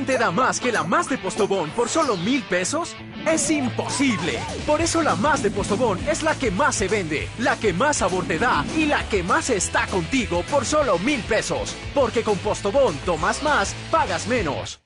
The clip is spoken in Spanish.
¿Quién te da más que la más de Postobón por solo mil pesos? Es imposible. Por eso la más de Postobón es la que más se vende, la que más sabor te da y la que más está contigo por solo mil pesos. Porque con Postobón tomas más, pagas menos.